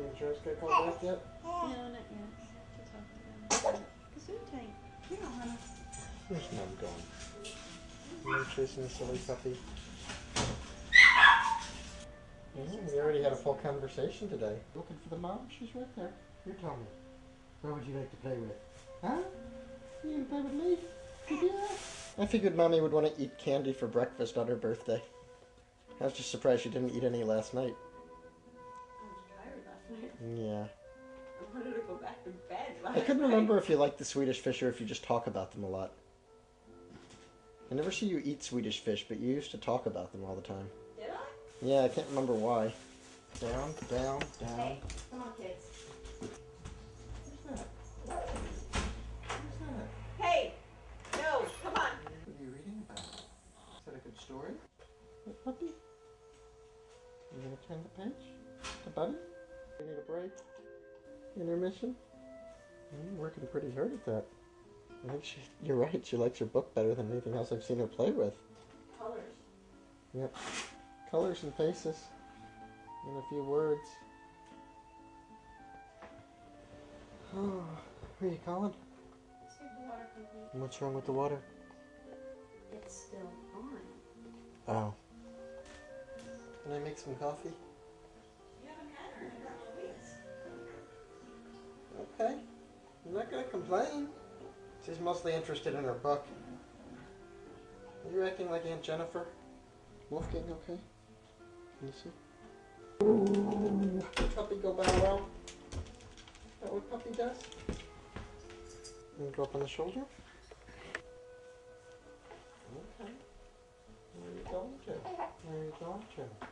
the insurance guy called back yet? No, not yet. To talk to them. Gesundheit. Here, honey. Where's mom going? You're chasing the silly puppy. Mhm, we already had a full conversation today. Looking for the mom? She's right there. You tell me. What would you like to play with? Huh? You gonna play with me? Yeah. I figured mommy would want to eat candy for breakfast on her birthday. I was just surprised she didn't eat any last night. Yeah. I wanted to go back to bed last I couldn't night. remember if you like the Swedish fish or if you just talk about them a lot. I never see you eat Swedish fish, but you used to talk about them all the time. Did I? Yeah, I can't remember why. Down, down, down. Hey, come on, kids. Who's that? Who's that? Hey! No, come on. What are you reading about? Is that a good story? Hey, puppy? You gonna turn the page? The buddy? You need a break? Intermission? You're working pretty hard at that. I think she, you're right. She likes her book better than anything else I've seen her play with. Colors. Yep. Colors and faces. And a few words. Oh, who are you calling? See the water complete. What's wrong with the water? It's still on. Oh. Can I make some coffee? I'm not gonna complain. She's mostly interested in her book. Are you acting like Aunt Jennifer? Wolfgang okay? Can you see? Ooh. Puppy go bow wow. Is that what puppy does? And go up on the shoulder? Okay. Where are you going to? Where are you going to?